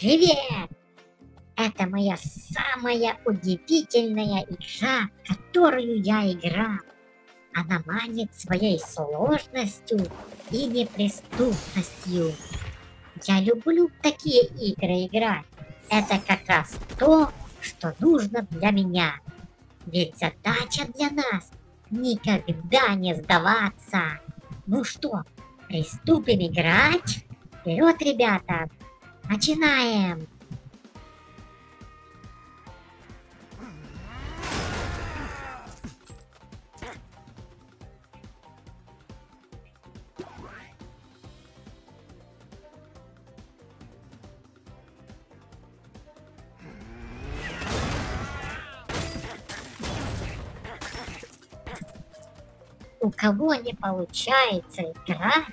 Привет! Это моя самая удивительная игра, которую я играл. Она манит своей сложностью и неприступностью. Я люблю такие игры играть. Это как раз то, что нужно для меня. Ведь задача для нас никогда не сдаваться. Ну что, приступим играть? Вперед, ребята! Начинаем! у кого не получается играть,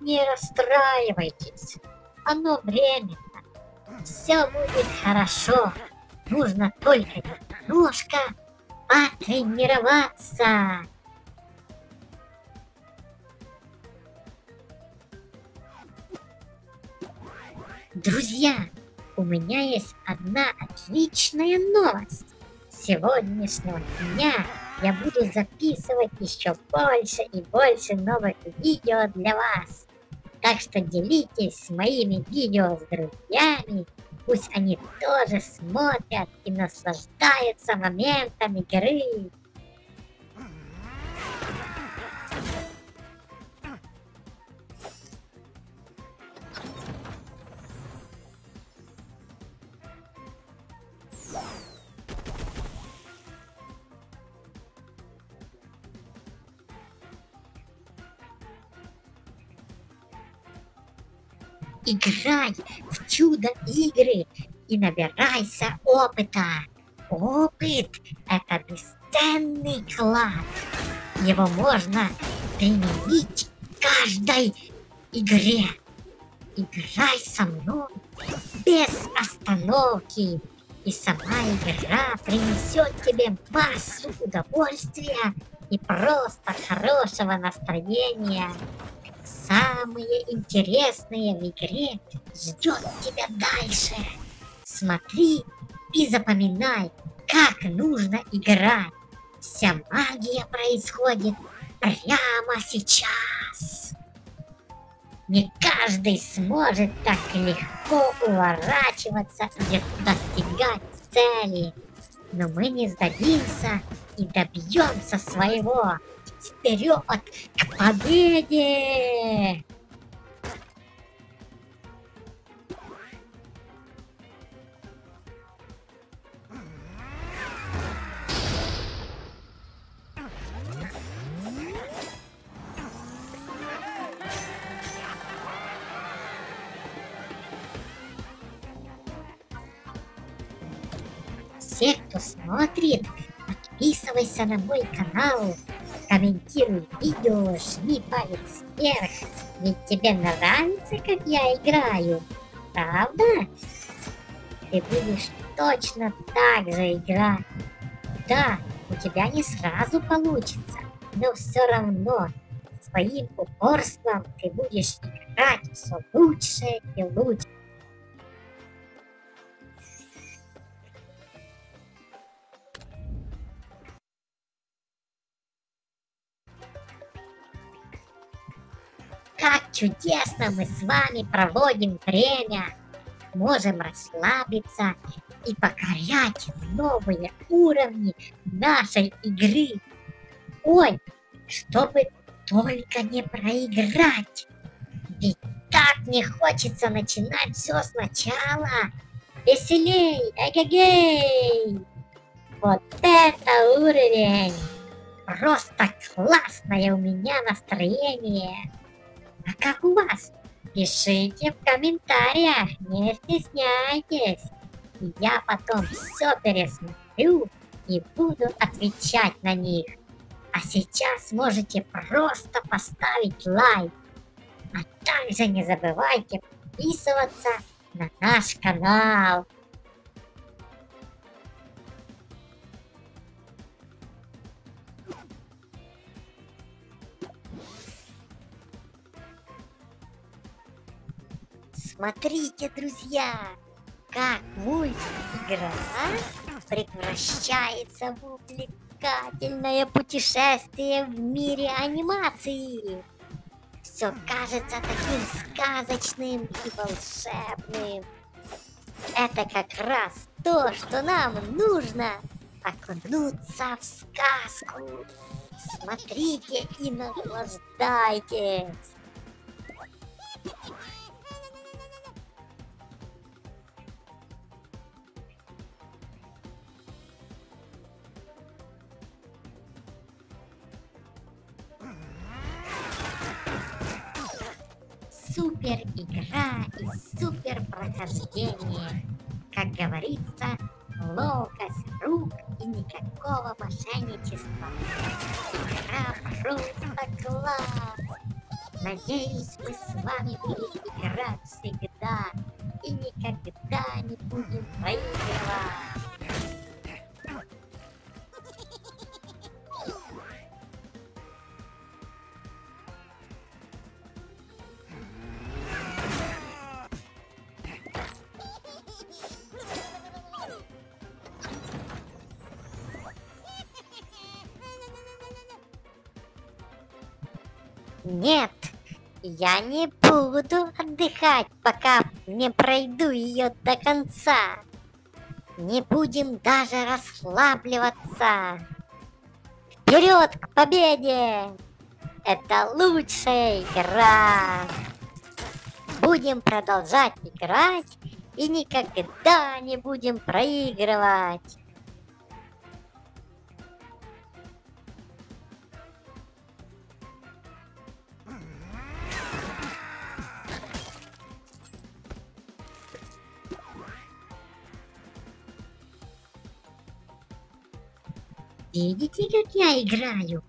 не расстраивайтесь. Оно временно. Все будет хорошо. Нужно только немножко потренироваться. Друзья, у меня есть одна отличная новость. С сегодняшнего дня я буду записывать еще больше и больше новых видео для вас. Так что делитесь моими видео с друзьями, пусть они тоже смотрят и наслаждаются моментом игры. Играй в чудо-игры и набирайся опыта. Опыт – это бесценный клад. Его можно применить в каждой игре. Играй со мной без остановки. И сама игра принесет тебе массу удовольствия и просто хорошего настроения. Самое интересное в игре ждет тебя дальше. Смотри и запоминай, как нужно играть. Вся магия происходит прямо сейчас. Не каждый сможет так легко уворачиваться и достигать цели. Но мы не сдадимся и добьемся своего. Вперед к победе! Все, кто смотрит, подписывайся на мой канал комментируй видео, жми палец вверх, ведь тебе нравится, как я играю, правда? Ты будешь точно так же играть. Да, у тебя не сразу получится, но все равно своим упорством ты будешь играть все лучше и лучше. Чудесно мы с вами проводим время. Можем расслабиться и покорять новые уровни нашей игры. Ой, чтобы только не проиграть. Ведь так не хочется начинать все сначала. Веселей, эгегей! Вот это уровень! Просто классное у меня настроение! А как у вас? Пишите в комментариях, не стесняйтесь. Я потом все пересмотрю и буду отвечать на них. А сейчас можете просто поставить лайк. А также не забывайте подписываться на наш канал. Смотрите, друзья, как мультик-игра превращается в увлекательное путешествие в мире анимации. Все кажется таким сказочным и волшебным. Это как раз то, что нам нужно окунуться в сказку. Смотрите и наслаждайтесь. Супер игра и супер прохождение. Как говорится, ловкость рук и никакого мошенничества. Игра просто класс! Надеюсь, мы с вами будем играть всегда и никогда не будем проигрывать. Нет, я не буду отдыхать, пока не пройду ее до конца. Не будем даже расслабливаться. Вперед к победе! Это лучшая игра! Будем продолжать играть и никогда не будем проигрывать. Видите, как я играю?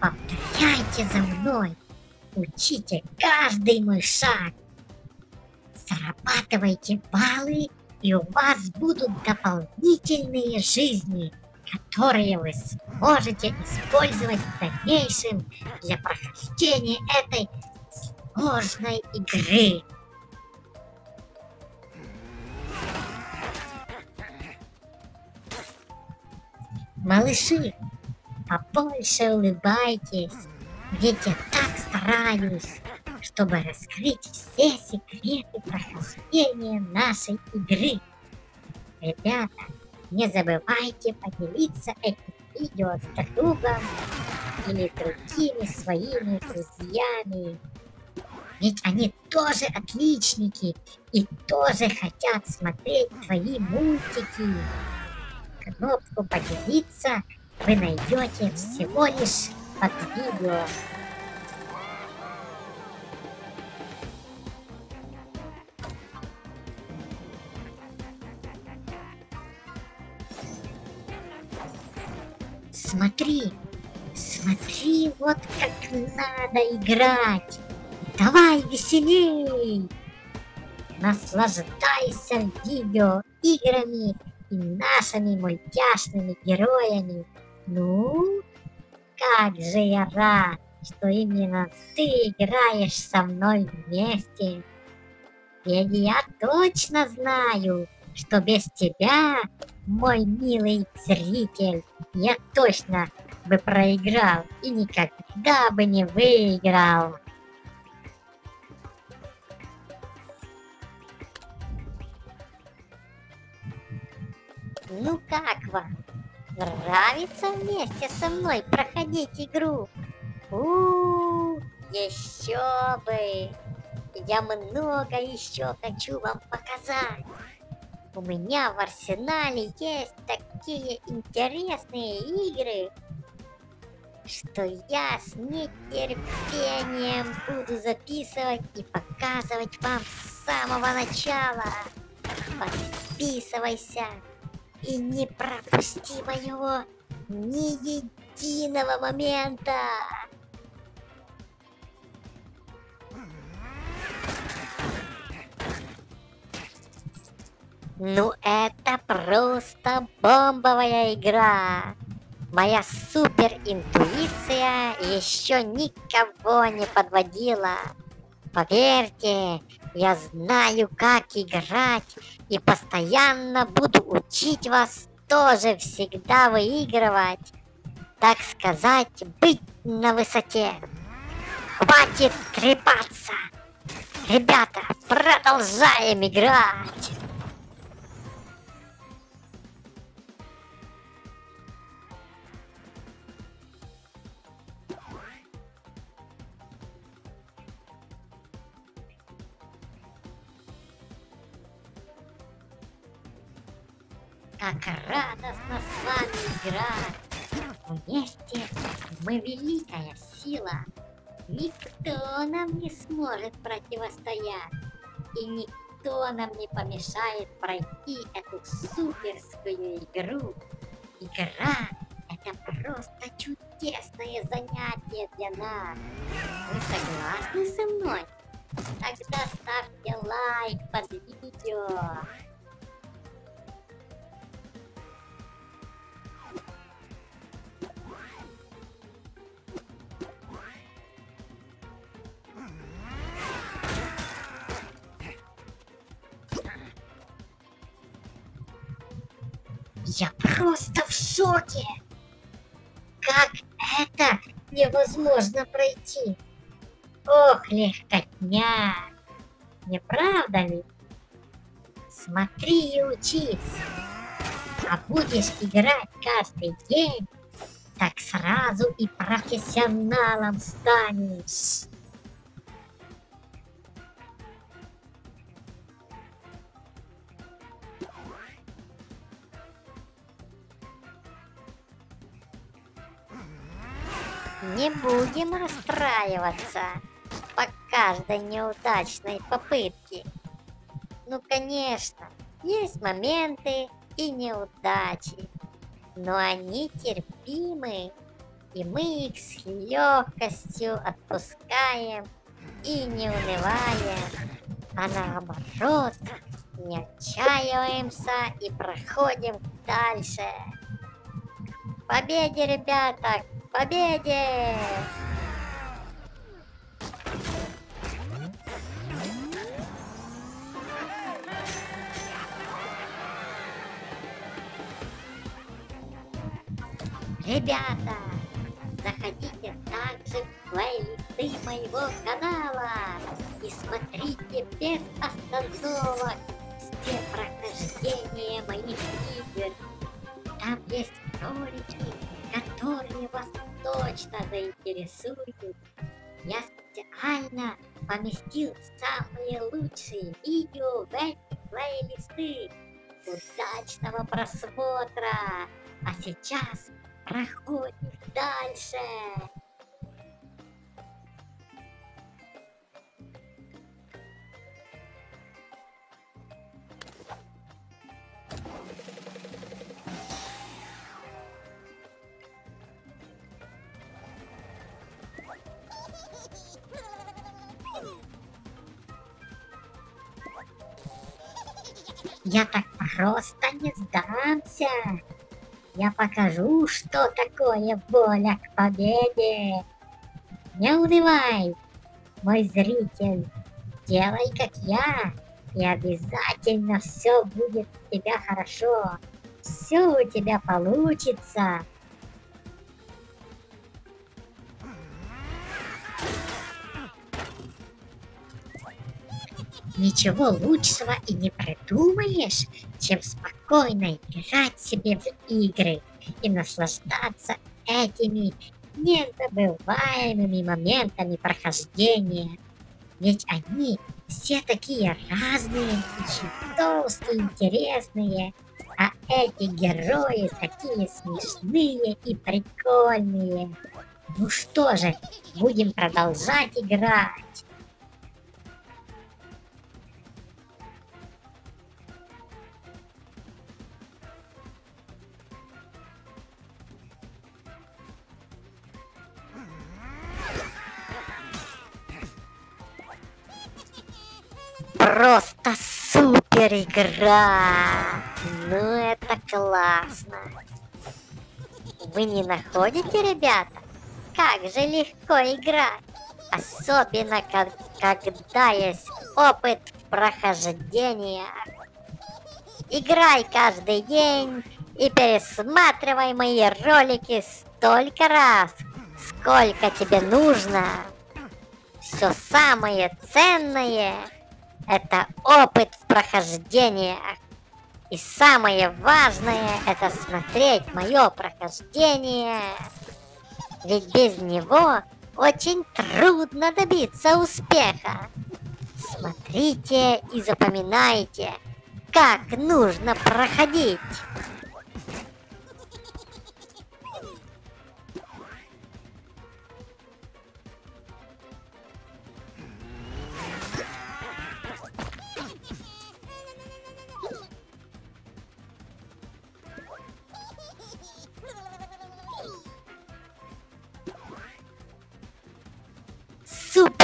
Повторяйте за мной. Учите каждый мой шаг. Зарабатывайте баллы, и у вас будут дополнительные жизни, которые вы сможете использовать в дальнейшем для прохождения этой сложной игры. Малыши, побольше улыбайтесь, ведь я так стараюсь, чтобы раскрыть все секреты прохождения нашей игры. Ребята, не забывайте поделиться этим видео с другом или другими своими друзьями. Ведь они тоже отличники и тоже хотят смотреть твои мультики кнопку «Поделиться» вы найдете всего лишь под видео. Смотри, смотри, вот как надо играть. Давай веселей! Наслаждайся видео играми и нашими мультяшными героями. Ну, как же я рад, что именно ты играешь со мной вместе. Ведь я точно знаю, что без тебя, мой милый зритель, я точно бы проиграл и никогда бы не выиграл. Ну как вам? Нравится вместе со мной проходить игру? У, -у, -у еще бы! Я много еще хочу вам показать. У меня в арсенале есть такие интересные игры, что я с нетерпением буду записывать и показывать вам с самого начала. Подписывайся и не пропусти моего ни единого момента. Ну это просто бомбовая игра. Моя супер интуиция еще никого не подводила. Поверьте, Я знаю, как играть, и постоянно буду учить вас тоже всегда выигрывать. Так сказать, быть на высоте. Хватит трепаться. Ребята, продолжаем играть. Как радостно с вами играть! Вместе мы великая сила. Никто нам не сможет противостоять. И никто нам не помешает пройти эту суперскую игру. Игра — это просто чудесное занятие для нас. Вы согласны со мной? Тогда ставьте лайк под видео. Я просто в шоке! Как это невозможно пройти? Ох, легкотня! Не правда ли? Смотри и учись. А будешь играть каждый день, так сразу и профессионалом станешь. Не будем расстраиваться по каждой неудачной попытке. Ну, конечно, есть моменты и неудачи, но они терпимы, и мы их с легкостью отпускаем и не унываем, а наоборот, не отчаиваемся и проходим дальше. Победе, ребята! Победе! Ребята, заходите также в плейлисты моего канала и смотрите без остановок все прохождения моих игр. Там есть ролики, которые вас точно заинтересуют. Я специально поместил самые лучшие видео в эти плейлисты. Удачного просмотра! А сейчас проходим дальше! Я так просто не сдамся. Я покажу, что такое воля к победе. Не унывай, мой зритель. Делай, как я, и обязательно все будет у тебя хорошо. Все у тебя получится. Ничего лучшего и не придумаешь, чем спокойно играть себе в игры и наслаждаться этими незабываемыми моментами прохождения. Ведь они все такие разные, толстые, интересные, а эти герои такие смешные и прикольные. Ну что же, будем продолжать играть. Просто супер игра! Ну это классно! Вы не находите, ребята? Как же легко играть! особенно когда есть опыт в прохождениях. Играй каждый день и пересматривай мои ролики столько раз, сколько тебе нужно. Все самое ценное – это опыт в прохождениях. И самое важное – это смотреть мое прохождение. Ведь без него очень трудно добиться успеха. Смотрите и запоминайте, как нужно проходить.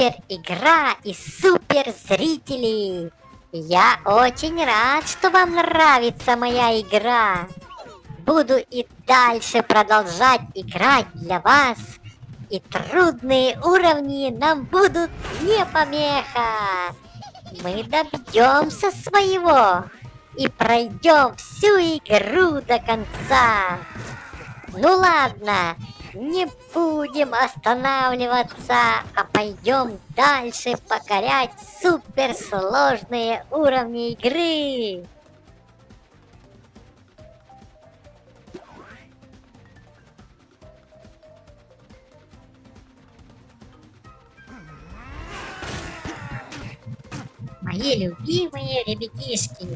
Супер игра и супер зрители! Я очень рад, что вам нравится моя игра. Буду и дальше продолжать играть для вас. И трудные уровни нам будут не помеха. Мы добьемся своего и пройдем всю игру до конца. Ну ладно, не будем останавливаться, а пойдем дальше покорять суперсложные уровни игры. Мои любимые ребятишки,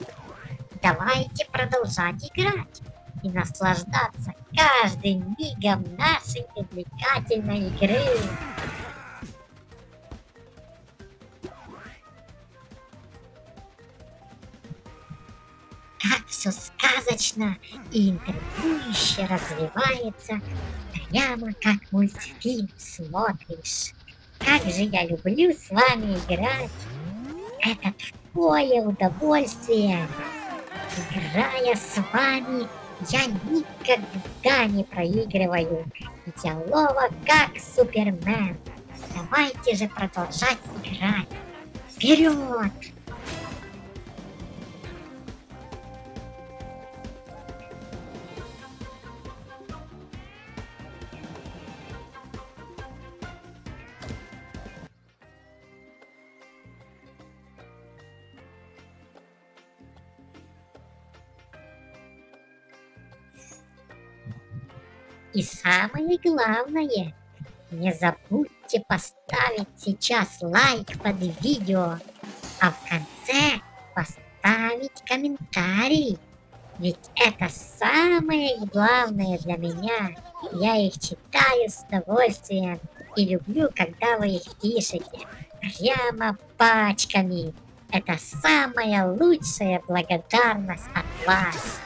давайте продолжать играть и наслаждаться каждым мигом нашей увлекательной игры. Как все сказочно и интригующе развивается, прямо как мультфильм смотришь. Как же я люблю с вами играть. Это такое удовольствие. Играя с вами я никогда не проигрываю. Ведь я лова как Супермен. Давайте же продолжать играть. Вперед! Самое главное, не забудьте поставить сейчас лайк под видео, а в конце поставить комментарий. Ведь это самое главное для меня. Я их читаю с удовольствием и люблю, когда вы их пишете. Прямо пачками. Это самая лучшая благодарность от вас.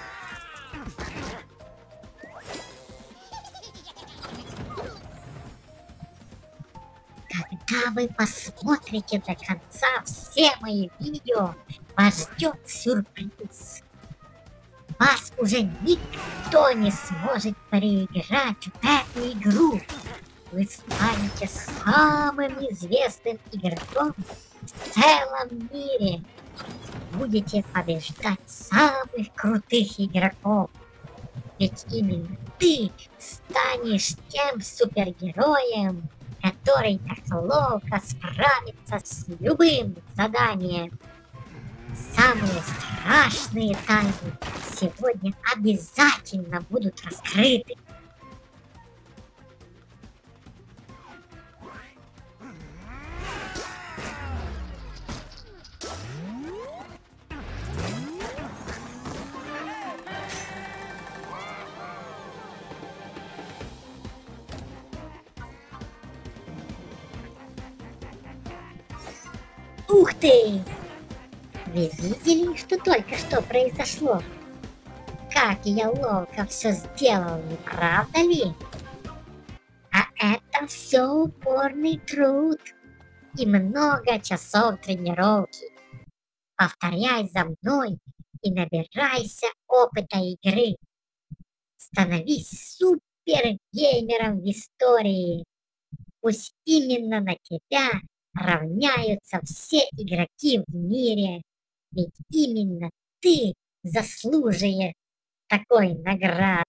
Когда вы посмотрите до конца все мои видео, вас ждет сюрприз. Вас уже никто не сможет переиграть в эту игру. Вы станете самым известным игроком в целом мире. Будете побеждать самых крутых игроков. Ведь именно ты станешь тем супергероем, который так ловко справится с любым заданием. Самые страшные тайны сегодня обязательно будут раскрыты. Ух ты! Вы видели, что только что произошло? Как я ловко все сделал, не правда ли? А это все упорный труд и много часов тренировки. Повторяй за мной и набирайся опыта игры. Становись супергеймером в истории. Пусть именно на тебя равняются все игроки в мире, ведь именно ты заслуживаешь такой награды.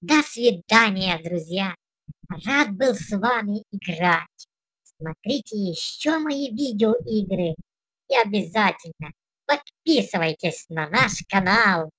До свидания, друзья! Рад был с вами играть. Смотрите еще мои видеоигры и обязательно подписывайтесь на наш канал.